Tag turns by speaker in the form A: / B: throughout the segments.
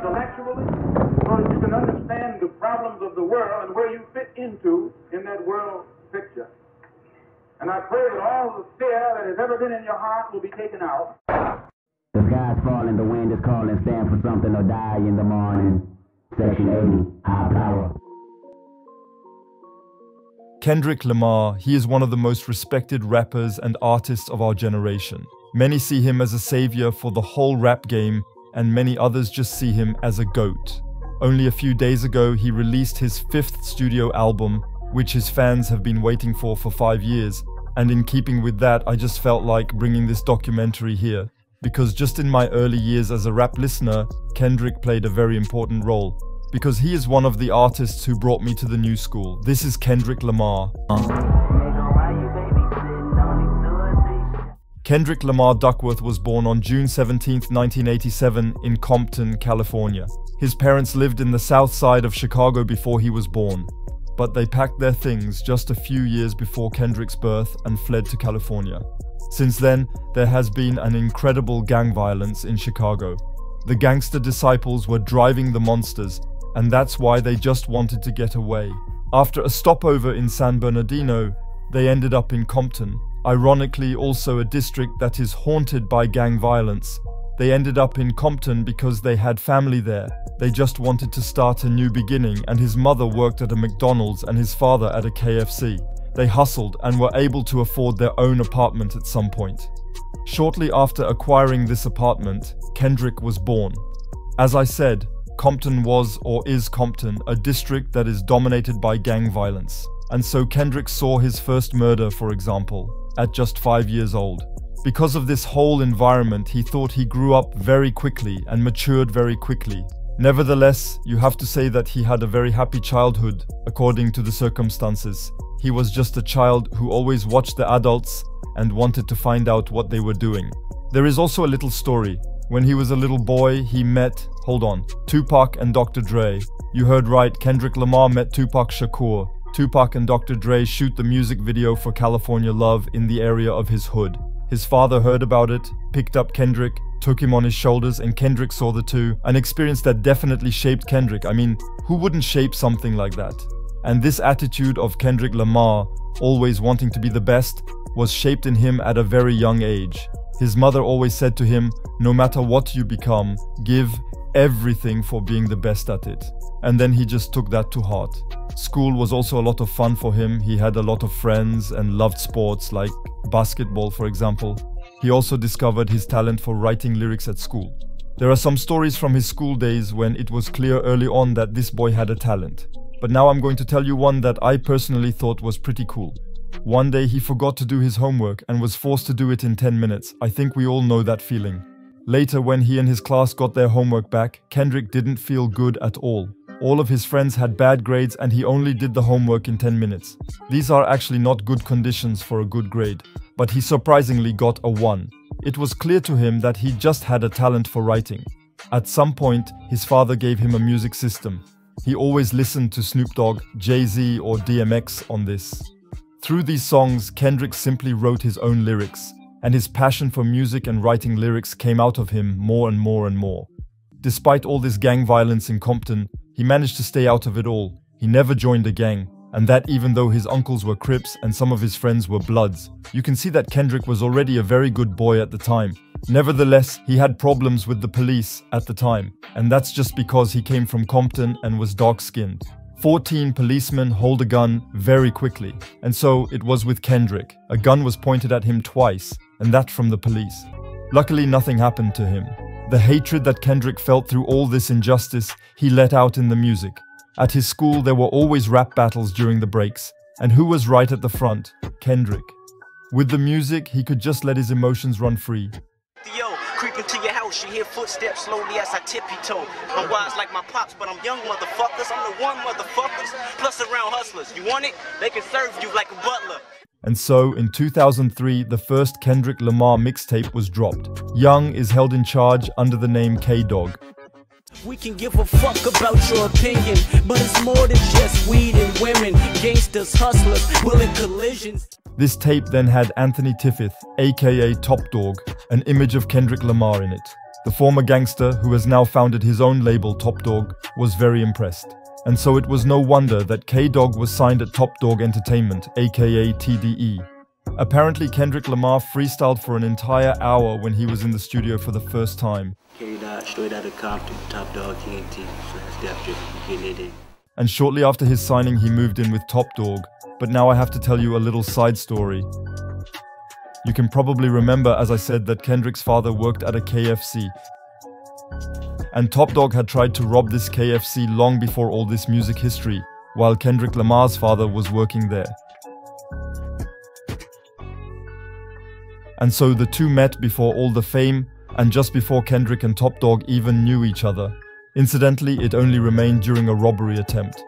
A: intellectually so that you can understand the problems of the world and where you fit into in that world picture. And I pray that all the fear that has ever been in your heart will be taken out.
B: The sky's falling, the wind is calling, stand for something or die in the morning. Section 80, high power.
C: Kendrick Lamar, he is one of the most respected rappers and artists of our generation. Many see him as a savior for the whole rap game, and many others just see him as a goat. Only a few days ago, he released his fifth studio album, which his fans have been waiting for for five years. And in keeping with that, I just felt like bringing this documentary here. Because just in my early years as a rap listener, Kendrick played a very important role. Because he is one of the artists who brought me to the new school. This is Kendrick Lamar. Uh. Kendrick Lamar Duckworth was born on June 17, 1987, in Compton, California. His parents lived in the south side of Chicago before he was born, but they packed their things just a few years before Kendrick's birth and fled to California. Since then, there has been an incredible gang violence in Chicago. The gangster disciples were driving the monsters, and that's why they just wanted to get away. After a stopover in San Bernardino, they ended up in Compton, ironically also a district that is haunted by gang violence. They ended up in Compton because they had family there. They just wanted to start a new beginning, and his mother worked at a McDonald's and his father at a KFC. They hustled and were able to afford their own apartment at some point. Shortly after acquiring this apartment, Kendrick was born. As I said, Compton was or is Compton, a district that is dominated by gang violence. And so Kendrick saw his first murder, for example, at just five years old. Because of this whole environment, he thought he grew up very quickly and matured very quickly. Nevertheless, you have to say that he had a very happy childhood, according to the circumstances. He was just a child who always watched the adults and wanted to find out what they were doing. There is also a little story. When he was a little boy, he met, hold on, Tupac and Dr. Dre. You heard right, Kendrick Lamar met Tupac Shakur. Tupac and Dr. Dre shoot the music video for California Love in the area of his hood. His father heard about it, picked up Kendrick, took him on his shoulders, and Kendrick saw the two. An experience that definitely shaped Kendrick. I mean, who wouldn't shape something like that? And this attitude of Kendrick Lamar, always wanting to be the best, was shaped in him at a very young age. His mother always said to him, No matter what you become, give everything for being the best at it. And then he just took that to heart. School was also a lot of fun for him. He had a lot of friends and loved sports like basketball, for example. He also discovered his talent for writing lyrics at school. There are some stories from his school days when it was clear early on that this boy had a talent. But now I'm going to tell you one that I personally thought was pretty cool. One day he forgot to do his homework and was forced to do it in 10 minutes. I think we all know that feeling. Later, when he and his class got their homework back, Kendrick didn't feel good at all. All of his friends had bad grades and he only did the homework in 10 minutes. These are actually not good conditions for a good grade, but he surprisingly got a 1. It was clear to him that he just had a talent for writing. At some point, his father gave him a music system. He always listened to Snoop Dogg, Jay Z, or DMX on this. Through these songs, Kendrick simply wrote his own lyrics, and his passion for music and writing lyrics came out of him more and more and more. Despite all this gang violence in Compton, he managed to stay out of it all. He never joined a gang, and that even though his uncles were Crips and some of his friends were Bloods. You can see that Kendrick was already a very good boy at the time. Nevertheless, he had problems with the police at the time, and that's just because he came from Compton and was dark skinned. 14 policemen hold a gun very quickly, and so it was with Kendrick. A gun was pointed at him twice, and that from the police. Luckily, nothing happened to him. The hatred that Kendrick felt through all this injustice, he let out in the music. At his school, there were always rap battles during the breaks. And who was right at the front? Kendrick. With the music, he could just let his emotions run free.
D: Yo, creeping to your house, you hear footsteps slowly as I tippy toe. I'm wise like my pops, but I'm young motherfuckers. I'm the one motherfuckers, plus around hustlers. You want it? They can serve you like a butler.
C: And so, in 2003, the first Kendrick Lamar mixtape was dropped. Young is held in charge under the name K Dot.
E: We can give a fuck about your opinion, but it's more than just weed and women, gangsters, hustlers, willing collisions.
C: This tape then had Anthony Tiffith, aka Top Dawg, an image of Kendrick Lamar in it. The former gangster, who has now founded his own label Top Dawg, was very impressed. And so it was no wonder that K Dot was signed at Top Dawg Entertainment, aka TDE. Apparently, Kendrick Lamar freestyled for an entire hour when he was in the studio for the first time.
E: Carried out straight out of Compton, Top Dawg TNT, slash Def getting it in.
C: And shortly after his signing, he moved in with Top Dawg, But now I have to tell you a little side story. You can probably remember, as I said, that Kendrick's father worked at a KFC. And Top Dawg had tried to rob this KFC long before all this music history, while Kendrick Lamar's father was working there. And so the two met before all the fame, and just before Kendrick and Top Dawg even knew each other. Incidentally, it only remained during a robbery attempt.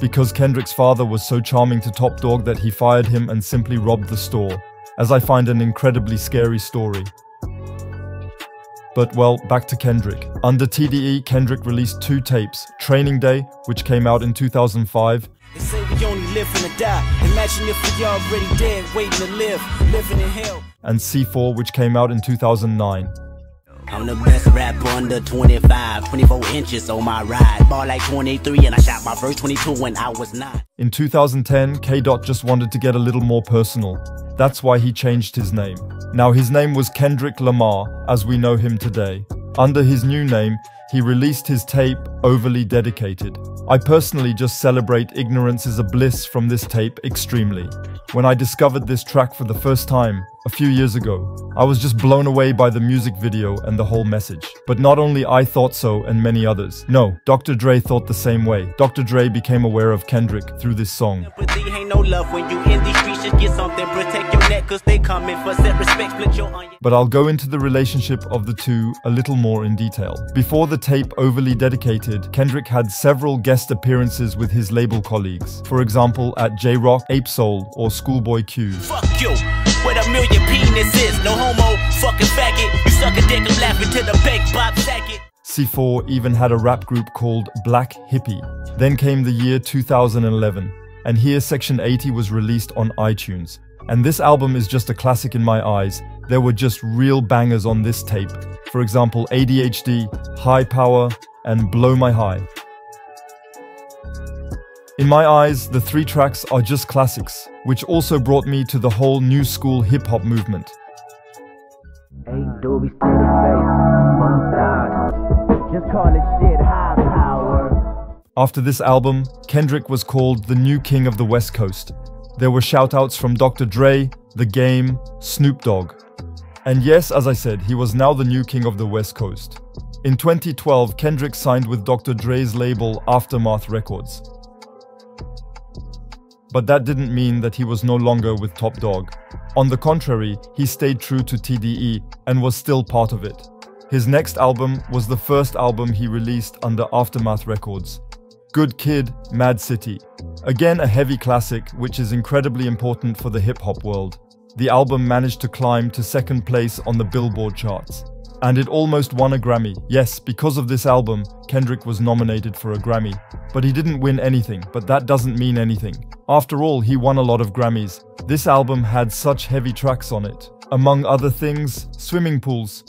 C: Because Kendrick's father was so charming to Top Dawg that he fired him and simply robbed the store, as I find an incredibly scary story. But well, back to Kendrick. Under TDE, Kendrick released two tapes Training Day, which came out in 2005,
E: They say we only live and die. Imagine if we already dead, waiting to live, living in hell.
C: and C4, which came out in 2009.
E: I'm the best rapper under 25, 24 inches on my ride. Ball like 23, and I shot my first 22 when I was nine.
C: In 2010, K Dot just wanted to get a little more personal. That's why he changed his name. Now, his name was Kendrick Lamar, as we know him today. Under his new name, he released his tape, Overly Dedicated. I personally just celebrate Ignorance is a Bliss from this tape extremely. When I discovered this track for the first time, a few years ago, I was just blown away by the music video and the whole message. But not only I thought so and many others. No, Dr. Dre thought the same way. Dr. Dre became aware of Kendrick through this song.
E: Empathy ain't no love when you in these streets. Just get something, protect your neck, cause they coming for set respect. Split your onion.
C: but I'll go into the relationship of the two a little more in detail. Before the tape Overly Dedicated, Kendrick had several guest appearances with his label colleagues. For example, at Jay Rock, Ab-Soul, or Schoolboy Q.
E: million penises, no homo, fucking faggot. You suck a dick, I'm laughing to the big Bob Saget.
C: C4 even had a rap group called Black Hippy. Then came the year 2011, and here Section 80 was released on iTunes. And this album is just a classic in my eyes. There were just real bangers on this tape. For example, ADHD, High Power, and Blow My High. In my eyes, the three tracks are just classics, which also brought me to the whole new school hip hop movement.
B: Eight doobies to the face, fuck that. Just call it shit high power.
C: After this album, Kendrick was called the new king of the West Coast. There were shoutouts from Dr. Dre, The Game, Snoop Dogg. And yes, as I said, he was now the new king of the West Coast. In 2012, Kendrick signed with Dr. Dre's label Aftermath Records. But that didn't mean that he was no longer with Top Dawg. On the contrary, he stayed true to TDE and was still part of it. His next album was the first album he released under Aftermath Records. Good Kid, Mad City. Again, a heavy classic, which is incredibly important for the hip hop world. The album managed to climb to second place on the Billboard charts. And it almost won a Grammy. Yes, because of this album, Kendrick was nominated for a Grammy. But he didn't win anything, but that doesn't mean anything. After all, he won a lot of Grammys. This album had such heavy tracks on it. Among other things, Swimming Pools,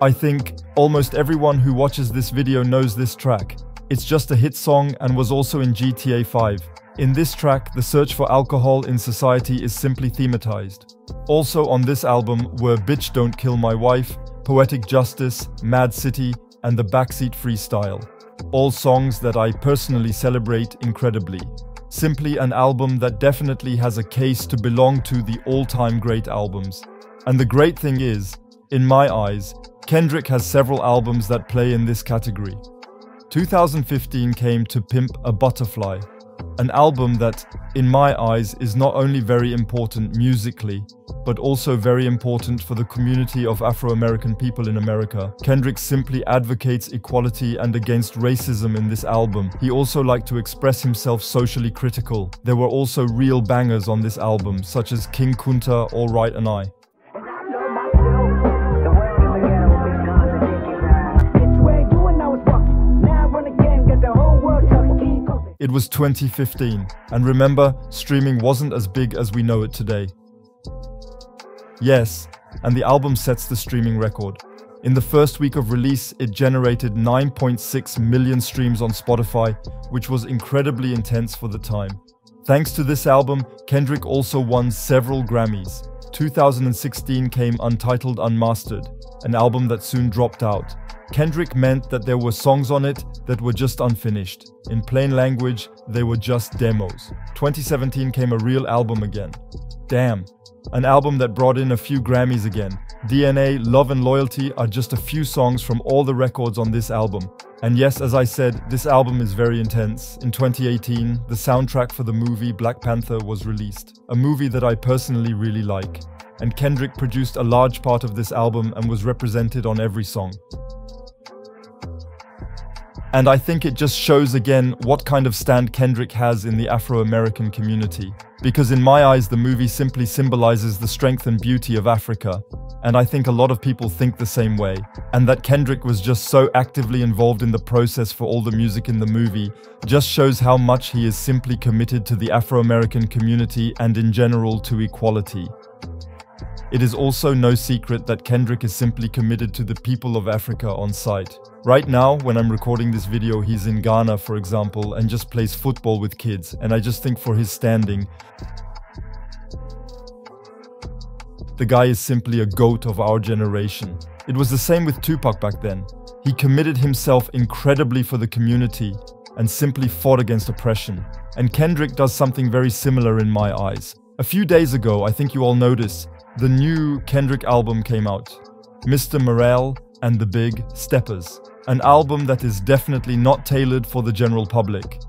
C: I think almost everyone who watches this video knows this track. It's just a hit song and was also in GTA 5. In this track, the search for alcohol in society is simply thematized. Also on this album were Bitch Don't Kill My Vibe, Poetic Justice, Mad City, and The Backseat Freestyle. All songs that I personally celebrate incredibly. Simply an album that definitely has a case to belong to the all time great albums. And the great thing is, in my eyes, Kendrick has several albums that play in this category. 2015 came to Pimp a Butterfly, an album that, in my eyes, is not only very important musically, but also very important for the community of Afro American people in America. Kendrick simply advocates equality and against racism in this album. He also liked to express himself socially critical. There were also real bangers on this album, such as King Kunta, All Right and I. It was 2015, and remember, streaming wasn't as big as we know it today. Yes, and the album sets the streaming record. In the first week of release, it generated 9.6 million streams on Spotify, which was incredibly intense for the time. Thanks to this album, Kendrick also won several Grammys. 2016 came Untitled Unmastered, an album that soon dropped out. Kendrick meant that there were songs on it that were just unfinished. In plain language, they were just demos. 2017 came a real album again. Damn. An album that brought in a few Grammys again. DNA, Love and Loyalty are just a few songs from all the records on this album. And yes, as I said, this album is very intense. In 2018, the soundtrack for the movie Black Panther was released, a movie that I personally really like. And Kendrick produced a large part of this album and was represented on every song. And I think it just shows again what kind of stand Kendrick has in the Afro American community. Because in my eyes, the movie simply symbolizes the strength and beauty of Africa. And I think a lot of people think the same way. And that Kendrick was just so actively involved in the process for all the music in the movie just shows how much he is simply committed to the Afro American community and in general to equality. It is also no secret that Kendrick is simply committed to the people of Africa on site. Right now, when I'm recording this video, he's in Ghana, for example, and just plays football with kids, and I just think for his standing, the guy is simply a goat of our generation. It was the same with Tupac back then. He committed himself incredibly for the community and simply fought against oppression. And Kendrick does something very similar in my eyes. A few days ago, I think you all noticed, the new Kendrick album came out. Mr. Morale and the Big Steppers. An album that is definitely not tailored for the general public.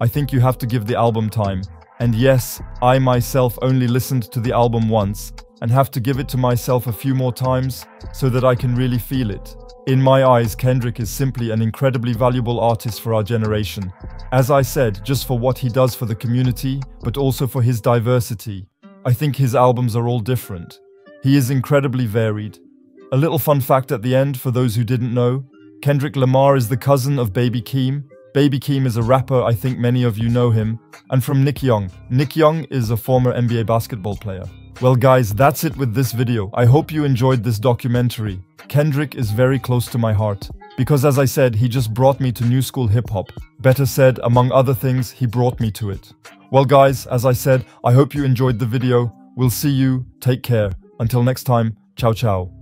C: I think you have to give the album time. And yes, I myself only listened to the album once and have to give it to myself a few more times so that I can really feel it. In my eyes, Kendrick is simply an incredibly valuable artist for our generation. As I said, just for what he does for the community, but also for his diversity. I think his albums are all different. He is incredibly varied. A little fun fact at the end for those who didn't know Kendrick Lamar is the cousin of Baby Keem. Baby Keem is a rapper, I think many of you know him, and from Nick Young. Nick Young is a former NBA basketball player. Well guys, that's it with this video. I hope you enjoyed this documentary. Kendrick is very close to my heart. Because as I said, he just brought me to new school hip hop. Better said, among other things, he brought me to it. Well guys, as I said, I hope you enjoyed the video. We'll see you. Take care. Until next time, ciao ciao.